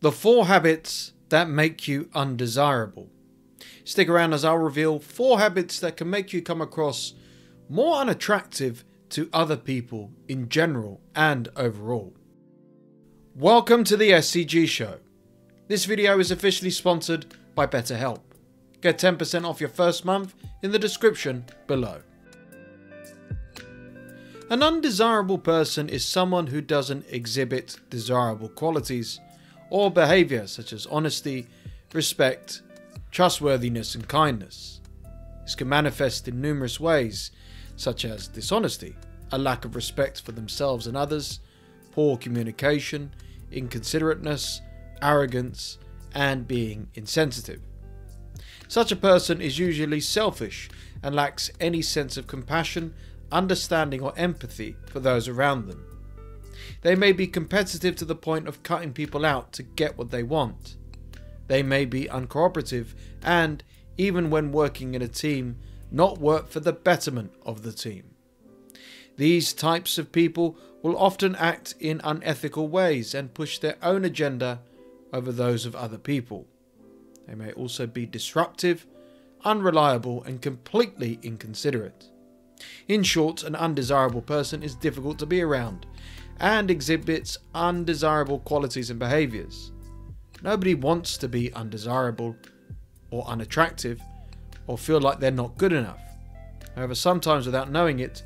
The four habits that make you undesirable. Stick around as I'll reveal four habits that can make you come across more unattractive to other people in general and overall. Welcome to the SCG Show. This video is officially sponsored by BetterHelp. Get 10% off your first month in the description below. An undesirable person is someone who doesn't exhibit desirable qualities or behavior such as honesty, respect, trustworthiness, and kindness. This can manifest in numerous ways, such as dishonesty, a lack of respect for themselves and others, poor communication, inconsiderateness, arrogance, and being insensitive. Such a person is usually selfish and lacks any sense of compassion, understanding, or empathy for those around them. They may be competitive to the point of cutting people out to get what they want. They may be uncooperative and, even when working in a team, not work for the betterment of the team. These types of people will often act in unethical ways and push their own agenda over those of other people. They may also be disruptive, unreliable, and completely inconsiderate. In short, an undesirable person is difficult to be around and exhibits undesirable qualities and behaviors. Nobody wants to be undesirable or unattractive or feel like they're not good enough. However, sometimes without knowing it,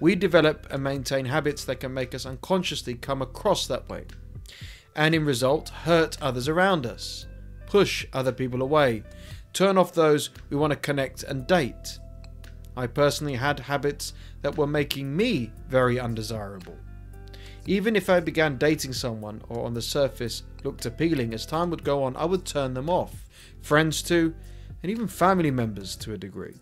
we develop and maintain habits that can make us unconsciously come across that way, and in result, hurt others around us, push other people away, turn off those we want to connect and date. I personally had habits that were making me very undesirable. Even if I began dating someone or on the surface looked appealing, as time would go on, I would turn them off, friends too, and even family members to a degree.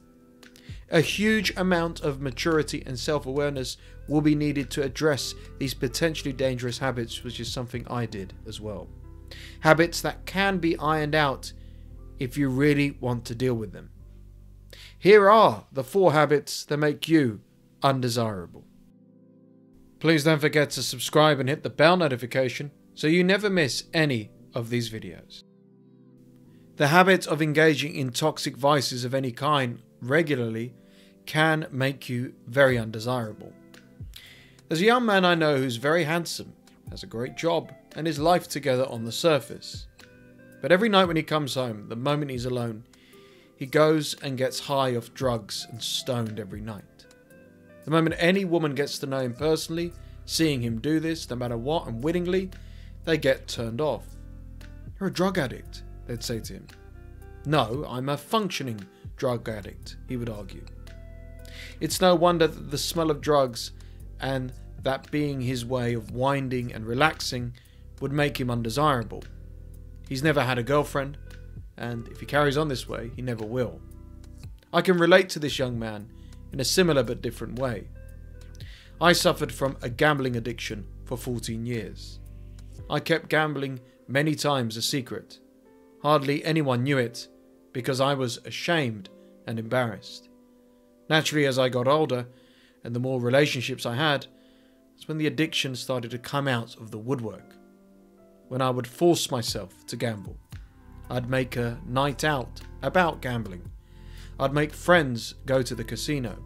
A huge amount of maturity and self awareness will be needed to address these potentially dangerous habits, which is something I did as well. Habits that can be ironed out if you really want to deal with them. Here are the four habits that make you undesirable. Please don't forget to subscribe and hit the bell notification so you never miss any of these videos. The habit of engaging in toxic vices of any kind regularly can make you very undesirable. There's a young man I know who's very handsome, has a great job, and his life together on the surface. But every night when he comes home, the moment he's alone, he goes and gets high off drugs and stoned every night. The moment any woman gets to know him personally, seeing him do this, no matter what, and wittingly, they get turned off. You're a drug addict, they'd say to him. No, I'm a functioning drug addict, he would argue. It's no wonder that the smell of drugs and that being his way of winding and relaxing would make him undesirable. He's never had a girlfriend, and if he carries on this way, he never will. I can relate to this young man in a similar but different way. I suffered from a gambling addiction for 14 years. I kept gambling many times a secret. Hardly anyone knew it because I was ashamed and embarrassed. Naturally, as I got older and the more relationships I had, that's when the addiction started to come out of the woodwork. When I would force myself to gamble. I'd make a night out about gambling. I'd make friends go to the casino.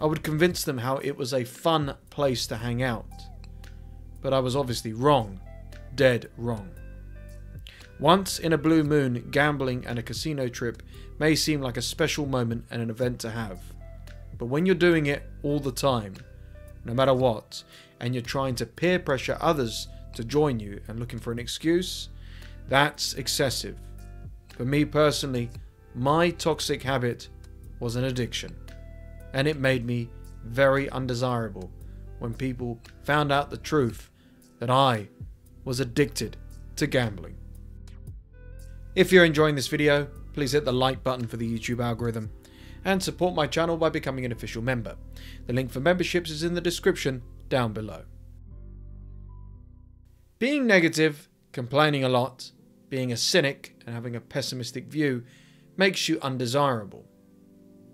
I would convince them how it was a fun place to hang out. But I was obviously wrong. Dead wrong. Once in a blue moon, gambling and a casino trip may seem like a special moment and an event to have. But when you're doing it all the time, no matter what, and you're trying to peer pressure others to join you and looking for an excuse, that's excessive. For me personally, my toxic habit was an addiction, and it made me very undesirable when people found out the truth that I was addicted to gambling. If you're enjoying this video, please hit the like button for the YouTube algorithm and support my channel by becoming an official member. The link for memberships is in the description down below. Being negative, complaining a lot, being a cynic, and having a pessimistic view makes you undesirable.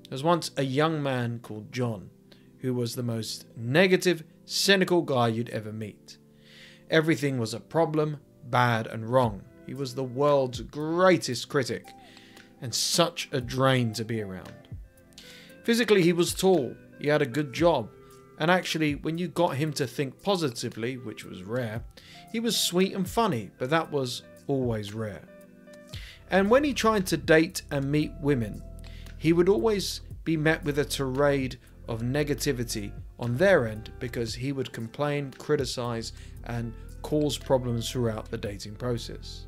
There was once a young man called John who was the most negative, cynical guy you'd ever meet. Everything was a problem, bad and wrong. He was the world's greatest critic and such a drain to be around. Physically, he was tall, he had a good job, and actually, when you got him to think positively, which was rare, he was sweet and funny, but that was always rare. And when he tried to date and meet women, he would always be met with a tirade of negativity on their end because he would complain, criticize, and cause problems throughout the dating process.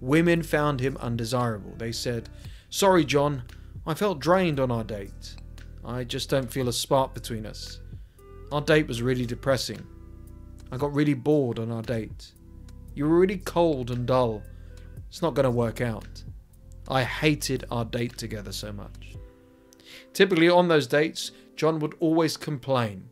Women found him undesirable. They said, Sorry, John, I felt drained on our date. I just don't feel a spark between us. Our date was really depressing. I got really bored on our date. You were really cold and dull. It's not going to work out. I hated our date together so much. Typically, on those dates, John would always complain.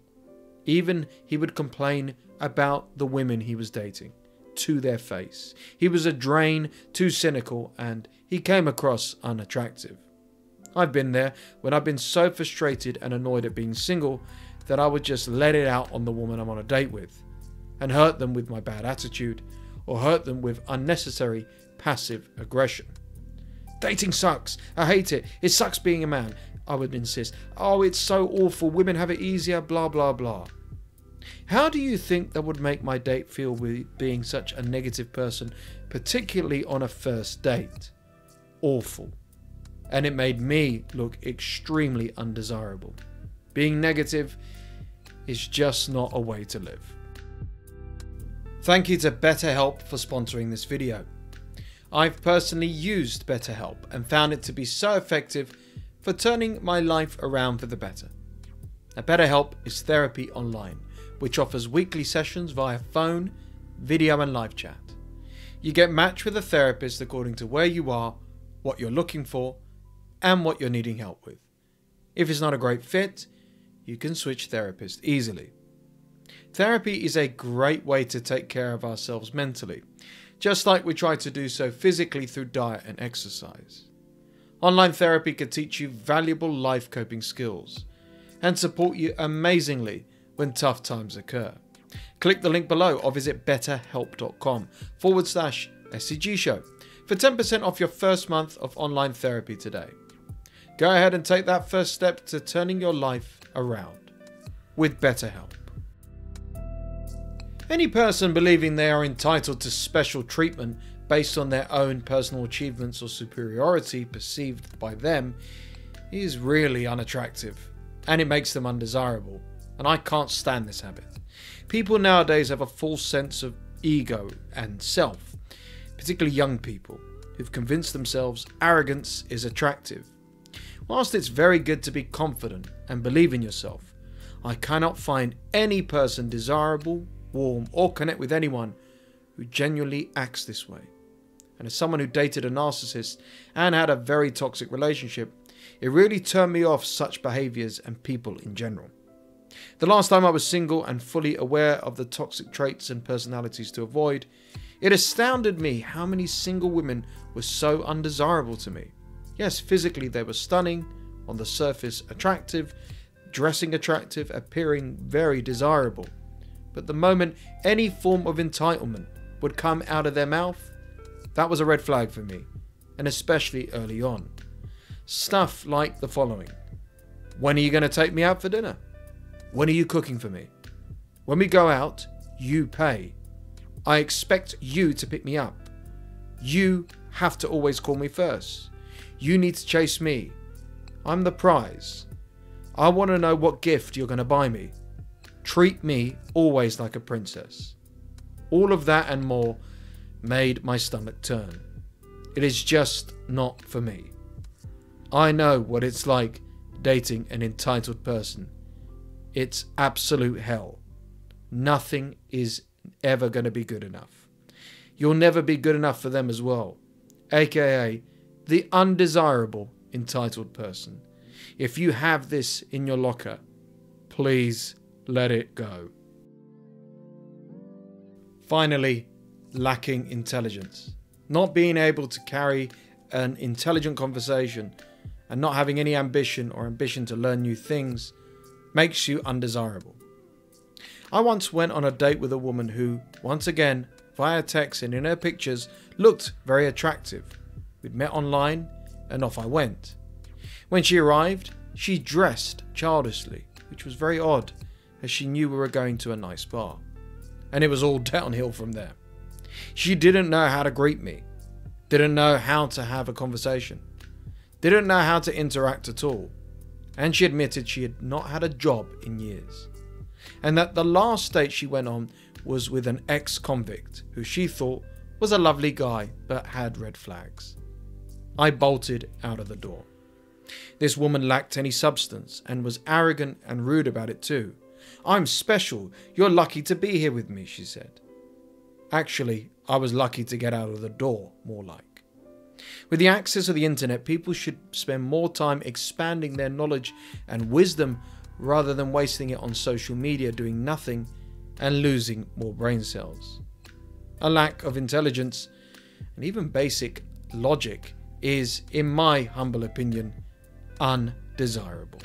Even he would complain about the women he was dating to their face. He was a drain, too cynical, and he came across unattractive. I've been there when I've been so frustrated and annoyed at being single that I would just let it out on the woman I'm on a date with and hurt them with my bad attitude or hurt them with unnecessary passive aggression. Dating sucks. I hate it. It sucks being a man. I would insist. Oh, it's so awful. Women have it easier, blah, blah, blah. How do you think that would make my date feel with being such a negative person, particularly on a first date? Awful and it made me look extremely undesirable. Being negative is just not a way to live. Thank you to BetterHelp for sponsoring this video. I've personally used BetterHelp and found it to be so effective for turning my life around for the better. Now, BetterHelp is therapy online, which offers weekly sessions via phone, video, and live chat. You get matched with a therapist according to where you are, what you're looking for, and what you're needing help with. If it's not a great fit, you can switch therapists easily. Therapy is a great way to take care of ourselves mentally, just like we try to do so physically through diet and exercise. Online therapy can teach you valuable life coping skills and support you amazingly when tough times occur. Click the link below or visit betterhelp.com forward slash SCG show for 10% off your first month of online therapy today. Go ahead and take that first step to turning your life around with BetterHelp. Any person believing they are entitled to special treatment based on their own personal achievements or superiority perceived by them is really unattractive and it makes them undesirable. And I can't stand this habit. People nowadays have a false sense of ego and self, particularly young people who've convinced themselves arrogance is attractive Whilst it's very good to be confident and believe in yourself, I cannot find any person desirable, warm, or connect with anyone who genuinely acts this way. And as someone who dated a narcissist and had a very toxic relationship, it really turned me off such behaviors and people in general. The last time I was single and fully aware of the toxic traits and personalities to avoid, it astounded me how many single women were so undesirable to me. Yes, physically they were stunning, on the surface attractive, dressing attractive, appearing very desirable. But the moment any form of entitlement would come out of their mouth, that was a red flag for me, and especially early on. Stuff like the following When are you going to take me out for dinner? When are you cooking for me? When we go out, you pay. I expect you to pick me up. You have to always call me first. You need to chase me. I'm the prize. I want to know what gift you're going to buy me. Treat me always like a princess. All of that and more made my stomach turn. It is just not for me. I know what it's like dating an entitled person. It's absolute hell. Nothing is ever going to be good enough. You'll never be good enough for them as well. AKA, the undesirable entitled person. If you have this in your locker, please let it go. Finally, lacking intelligence. Not being able to carry an intelligent conversation and not having any ambition or ambition to learn new things makes you undesirable. I once went on a date with a woman who, once again, via text and in her pictures looked very attractive. We'd met online and off I went. When she arrived, she dressed childishly, which was very odd as she knew we were going to a nice bar. And it was all downhill from there. She didn't know how to greet me, didn't know how to have a conversation, didn't know how to interact at all, and she admitted she had not had a job in years. And that the last date she went on was with an ex convict who she thought was a lovely guy but had red flags. I bolted out of the door. This woman lacked any substance and was arrogant and rude about it too. I'm special. You're lucky to be here with me, she said. Actually, I was lucky to get out of the door, more like. With the access of the internet, people should spend more time expanding their knowledge and wisdom rather than wasting it on social media doing nothing and losing more brain cells. A lack of intelligence and even basic logic is, in my humble opinion, undesirable.